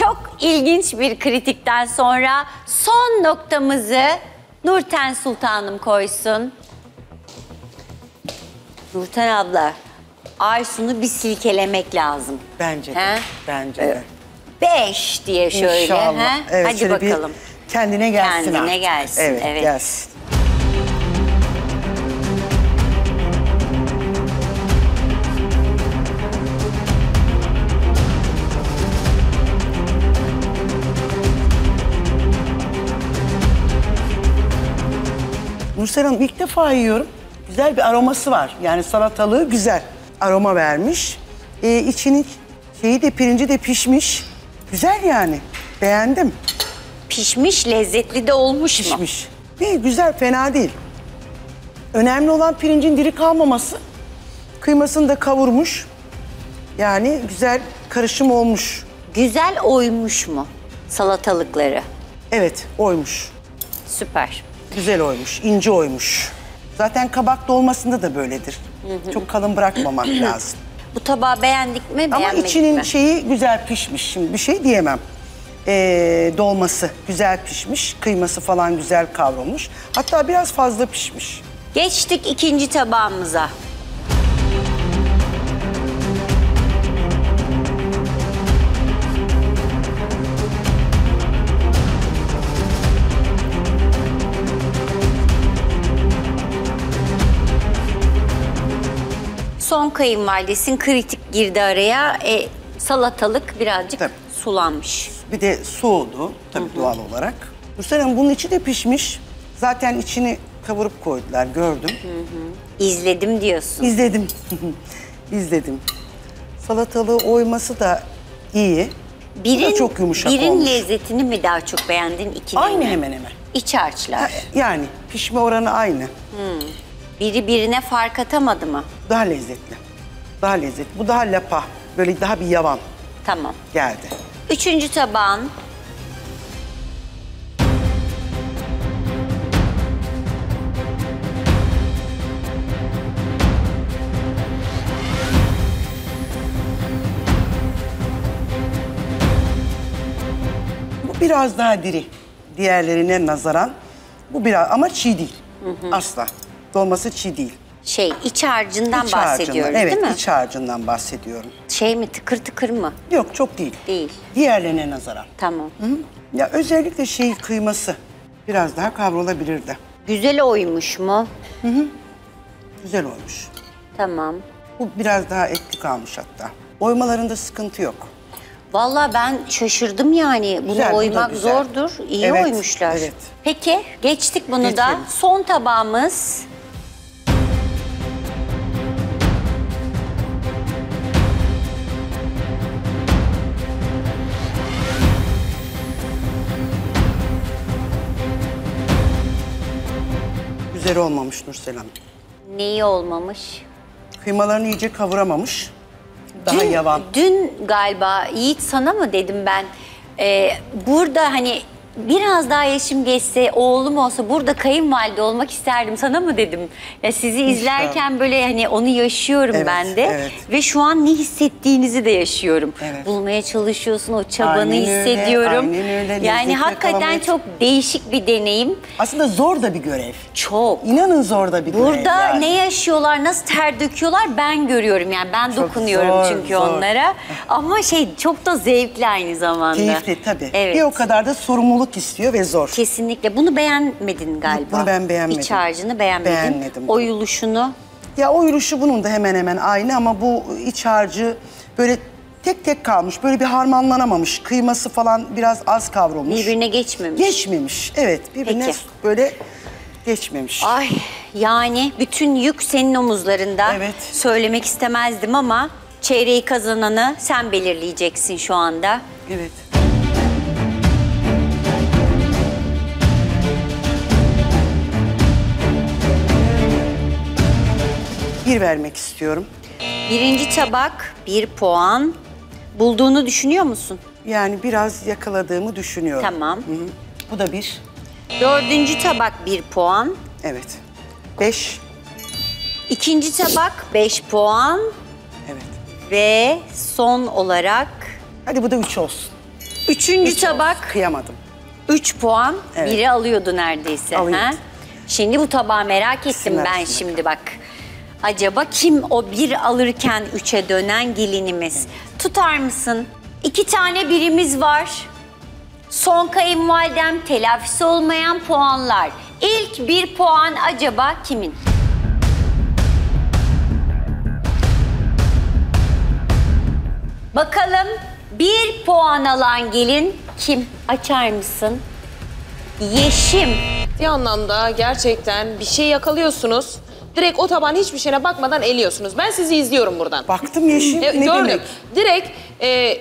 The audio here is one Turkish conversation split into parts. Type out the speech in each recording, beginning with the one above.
Çok ilginç bir kritikten sonra son noktamızı Nurten Sultanım koysun. Nurten abla, Aysun'u bir silkelemek lazım. Bence de. He? Bence de. Beş diye şöyle. İnşallah. he? Evet, Hadi şöyle bir bakalım. kendine gelsin Kendine artık. gelsin, Evet, evet. gelsin. Nursel Hanım ilk defa yiyorum. Güzel bir aroması var. Yani salatalığı güzel. Aroma vermiş. Ee, içinin şeyi de pirinci de pişmiş. Güzel yani. Beğendim. Pişmiş, lezzetli de olmuş mu? Pişmiş. İyi, güzel, fena değil. Önemli olan pirincin diri kalmaması. Kıymasını da kavurmuş. Yani güzel karışım olmuş. Güzel oymuş mu salatalıkları? Evet, oymuş. Süper. Güzel oymuş, ince oymuş. Zaten kabak dolmasında da böyledir. Çok kalın bırakmamak lazım. Bu tabağı beğendik mi, Ama beğenmedik içinin mi? şeyi güzel pişmiş. Şimdi bir şey diyemem. Ee, dolması güzel pişmiş. Kıyması falan güzel kavrulmuş. Hatta biraz fazla pişmiş. Geçtik ikinci tabağımıza. Son kayınvalidesin kritik girdi araya. E, salatalık birazcık Tabii. sulanmış. Bir de soğudu tabii doğal olarak. Nursel Hanım bunun içi de pişmiş. Zaten içini kavurup koydular gördüm. İzledim diyorsun. İzledim. İzledim. Salatalığı oyması da iyi. Bu da çok yumuşak birin olmuş. lezzetini mi daha çok beğendin? ikinin Aynı mi? hemen hemen. İç harçlar. Yani pişme oranı aynı. Biri birine fark atamadı mı? Daha lezzetli. Daha lezzetli. Bu daha lapa. Böyle daha bir yavan Tamam. geldi. Üçüncü tabağın. Bu biraz daha diri. Diğerlerine nazaran. Bu biraz ama çiğ değil. Asla. Dolması çiğ değil. Şey iç harcından İç bahsediyoruz harcından, evet, değil mi? iç harcından bahsediyorum. Şey mi tıkır tıkır mı? Yok çok değil. Değil. Diğerlerine nazaran. Tamam. Ya özellikle şey kıyması biraz daha kavrulabilirdi. Güzel oymuş mu? Güzel olmuş. Tamam. Bu biraz daha etli kalmış hatta. Oymalarında sıkıntı yok. Vallahi ben şaşırdım yani. Bunu Güzel, bu da oymak güzel. zordur. İyi Evet, oymuşlar. evet. Peki geçtik bunu da. Geçelim. Son tabağımız. Güzel olmamış Nursel Hanım. Neyi olmamış? Kıymalarını iyice kavuramamış. Daha dün, yavan. Dün galiba Yiğit sana mı dedim ben? Ee, burada hani biraz daha yaşım geçse, oğlum olsa burada kayınvalide olmak isterdim sana mı dedim? Ya sizi izlerken böyle hani onu yaşıyorum Evet, ben de. evet. Ve şu an ne hissettiğinizi de yaşıyorum. Evet. Bulmaya çalışıyorsun, o çabanı Aynen öyle, hissediyorum. aynen öyle. Yani hakikaten yakalamaya- çok değişik bir deneyim. Aslında zor da bir görev. Çok. İnanın zor da bir görev Burada yani. ne yaşıyorlar, nasıl ter döküyorlar ben görüyorum yani ben dokunuyorum zor, çünkü zor. onlara. Ama şey çok da zevkli aynı zamanda. Keyifli tabii. Evet. Bir o kadar da sorumluluk istiyor ve zor. Kesinlikle. Bunu beğenmedin galiba. Bunu ben beğenmedim. İç harcını beğenmedin. Beğenmedim. Oyuluşunu. Ya o yürüyüşü bunun da hemen hemen aynı ama bu iç harcı böyle tek tek kalmış. Böyle bir harmanlanamamış. Kıyması falan biraz az kavrulmuş. Birbirine geçmemiş. Geçmemiş. Evet birbirine Peki. böyle geçmemiş. Ay yani bütün yük senin omuzlarında. Evet. Söylemek istemezdim ama çeyreği kazananı sen belirleyeceksin şu anda. Evet. Bir vermek istiyorum. Birinci tabak bir puan. Bulduğunu düşünüyor musun? Yani biraz yakaladığımı düşünüyorum. Tamam. Hı hı. Bu da bir. Dördüncü tabak bir puan. Evet. Beş. İkinci tabak 5 puan Evet. ve son olarak Hadi bu da üç olsun. Üçüncü Hiç tabak olsun, Kıyamadım. 3 puan. Evet. Biri alıyordu neredeyse. Alıyordu. Ha? Şimdi bu tabağı merak ettim Sinir ben şimdi bak. Acaba kim o bir alırken üçe dönen gelinimiz? Tutar mısın? İki tane birimiz var. Son kayınvalidem telafisi olmayan puanlar. İlk bir puan acaba kimin? Bakalım bir puan alan gelin kim? Açar mısın? Yeşim. Bir anlamda gerçekten bir şey yakalıyorsunuz. Direkt o taban hiçbir şeyine bakmadan eliyorsunuz. Ben sizi izliyorum buradan. Baktım yeşil E, ne gördüm. demek? Direkt e,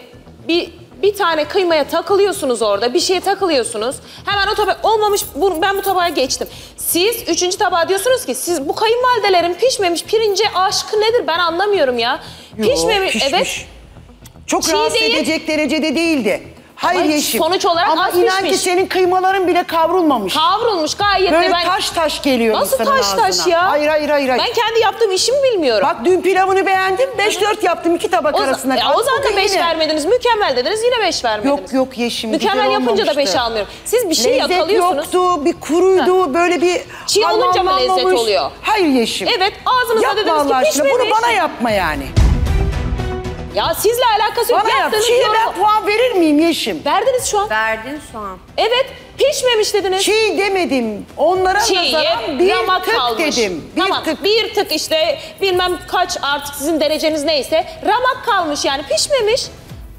bir bir tane kıymaya takılıyorsunuz orada. Bir şeye takılıyorsunuz. Hemen o tabak olmamış. Bu, ben bu tabağa geçtim. Siz üçüncü tabağa diyorsunuz ki siz bu kayınvalidelerin pişmemiş pirince aşkı nedir ben anlamıyorum ya. Yo, pişmemiş. pişmiş. Evet. Çok Çiğ rahatsız değil. edecek derecede değildi. Hayır Ama yeşil. sonuç olarak Ama az inan ki senin kıymaların bile kavrulmamış. Kavrulmuş gayet Böyle de ben... taş taş geliyor Nasıl insanın taş taş ağzına. ya? Hayır hayır hayır. hayır. Ben kendi yaptığım işimi bilmiyorum. Bak dün pilavını beğendim. 5-4 yaptım iki tabak O, arasına. ya, o zaman da Bugün 5 yine. vermediniz. Mükemmel dediniz yine 5 vermediniz. Yok yok yeşim. Mükemmel yapınca da 5 olmamıştı. almıyorum. Siz bir şey Lezzet yakalıyorsunuz. yoktu, bir kuruydu, böyle bir Çiğ olunca mı lezzet oluyor? Hayır yeşim. Evet, ağzınıza Yapma dediniz ki aşkına, Bunu bana yapma yani. Ya sizle alakası yok. Bana yap. Çiğe yorum. ben puan verir miyim yeşim? Verdiniz şu an. Verdin şu an. Evet pişmemiş dediniz. Çiğ demedim. Onlara Çiğ, nazaran bir ramak tık kalmış. dedim. Bir tamam, tık. bir tık işte bilmem kaç artık sizin dereceniz neyse ramak kalmış yani pişmemiş.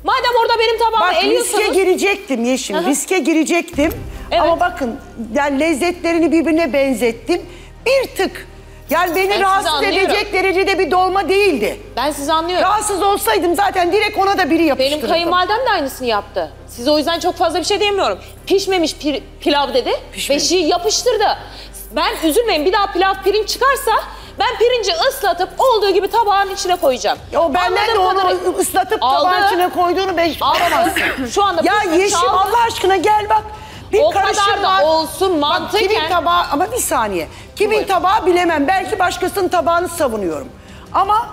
Madem orada benim tabağımı Bak riske eliyorsunuz. girecektim Yeşim, Aha. riske girecektim. Evet. Ama bakın yani lezzetlerini birbirine benzettim. Bir tık. Yani beni sizi rahatsız anlıyorum. edecek derecede bir dolma değildi. Ben sizi anlıyorum. Rahatsız olsaydım zaten direkt ona da biri yapıştırırdım. Benim kayınvalidem de aynısını yaptı. Size o yüzden çok fazla bir şey diyemiyorum. Pişmemiş pir- pilav dedi. Pişmemiş. Beşiği yapıştırdı. Ben üzülmeyin bir daha pilav pirinç çıkarsa ben pirinci ıslatıp olduğu gibi tabağın içine koyacağım. Ya o benden de Anladığım onu kadarıyla- ıslatıp Aldı. tabağın içine koyduğunu beş Aldı. alamazsın. Şu anda ya pişmiş Yeşim aldı. Allah aşkına gel bak. Bir O kadar da var. olsun, Bak kimin mantıken- tabağı ama bir saniye. Kimin Buyurun. tabağı bilemem. Belki başkasının tabağını savunuyorum. Ama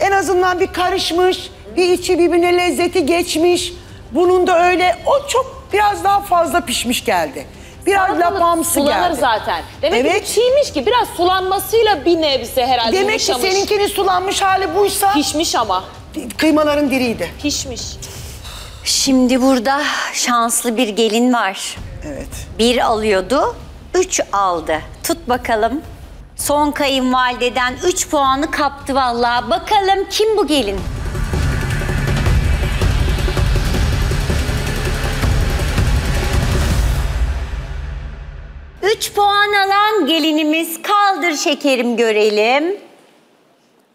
en azından bir karışmış, bir içi birbirine lezzeti geçmiş. Bunun da öyle o çok biraz daha fazla pişmiş geldi. Biraz lapamsı sulanır geldi. zaten. Demek Evet. ki çiğmiş ki biraz sulanmasıyla bir nebze herhalde Demek ki yumuşamış. seninkinin sulanmış hali buysa Pişmiş ama. kıymaların diriydi. Pişmiş. Şimdi burada şanslı bir gelin var. Evet. Bir alıyordu, üç aldı. Tut bakalım. Son kayınvalideden üç puanı kaptı vallahi. Bakalım kim bu gelin? Üç puan alan gelinimiz kaldır şekerim görelim.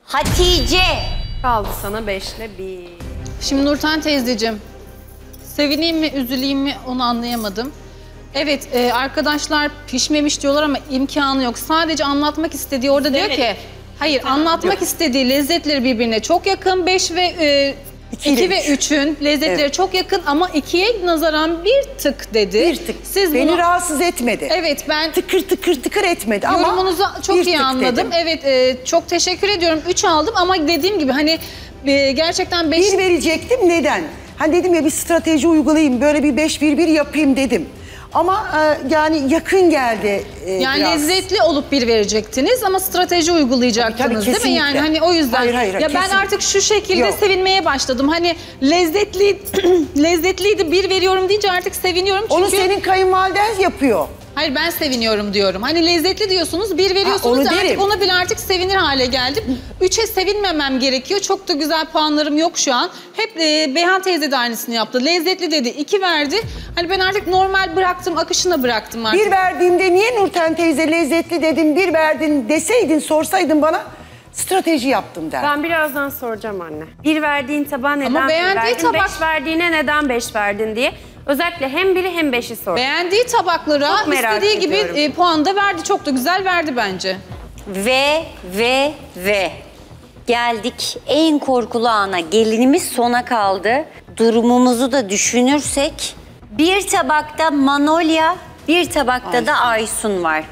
Hatice. Kaldı sana beşle bir. Şimdi Nurten teyzeciğim, sevineyim mi, üzüleyim mi onu anlayamadım. Evet, e, arkadaşlar pişmemiş diyorlar ama imkanı yok. Sadece anlatmak istediği orada diyor ki, hayır anlatmak istediği lezzetleri birbirine çok yakın. 5 ve e, İki 2 ile ve üç. 3'ün lezzetleri Evet. çok yakın ama 2'ye nazaran bir tık dedi. Bir tık. Siz Beni bunu rahatsız etmedi. Evet ben Tıkır tıkır tıkır etmedi ama Yorumunuzu çok iyi tık anladım. dedim. Evet e, çok teşekkür ediyorum. 3 aldım ama dediğim gibi hani e, gerçekten 5 Bir verecektim neden? Hani dedim ya bir strateji uygulayayım böyle bir 5-1-1 yapayım dedim. Ama e, yani yakın geldi e, Yani biraz. lezzetli olup bir verecektiniz ama strateji uygulayacaktınız Tabii, tabii, değil mi? kesinlikle. Yani hani o yüzden. Hayır, hayır, ya ben kesinlikle. artık şu şekilde Yok. sevinmeye başladım. Hani lezzetli lezzetliydi bir veriyorum deyince artık seviniyorum çünkü Onu senin kayınvaliden yapıyor. Hayır ben seviniyorum diyorum. Hani lezzetli diyorsunuz, bir veriyorsunuz onu ya artık derim. ona bile artık sevinir hale geldim. Üçe sevinmemem gerekiyor. Çok da güzel puanlarım yok şu an. Hep e, Beyhan teyze de aynısını yaptı. Lezzetli dedi, iki verdi. Hani ben artık normal bıraktım, akışına bıraktım artık. Bir verdiğimde niye Nurten teyze lezzetli dedim, bir verdin deseydin, sorsaydın bana strateji yaptım der. Ben birazdan soracağım anne. Bir verdiğin tabağa neden Ama bir beğendiği verdin? tabak- Beş verdiğine neden beş verdin diye. Özellikle hem biri hem beşi sor. Beğendiği tabaklara Çok merak istediği gibi ediyorum. e, puan da verdi. Çok da güzel verdi bence. Ve ve ve geldik en korkulu ana. Gelinimiz sona kaldı. Durumumuzu da düşünürsek bir tabakta Manolya, bir tabakta da Aysun var.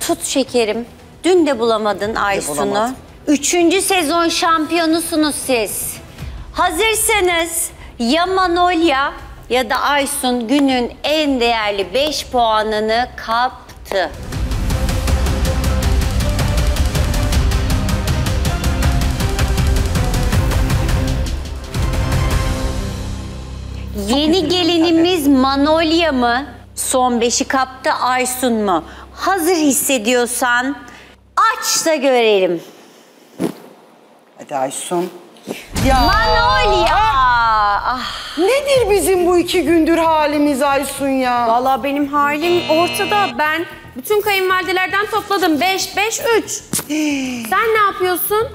Tut şekerim. Dün de bulamadın Aysun'u. Üçüncü sezon şampiyonusunuz siz. Hazırsanız ya Manolya ya da Aysun günün en değerli 5 puanını kaptı. Yeni gelinimiz Manolya mı? Son beşi kaptı Aysun mu? Hazır hissediyorsan aç da görelim. Hadi Aysun. Ya Manolya! Ah, nedir bizim bu iki gündür halimiz Aysun ya? Valla benim halim ortada. Ben bütün kayınvalidelerden topladım. 5, 5, 3. Sen ne yapıyorsun?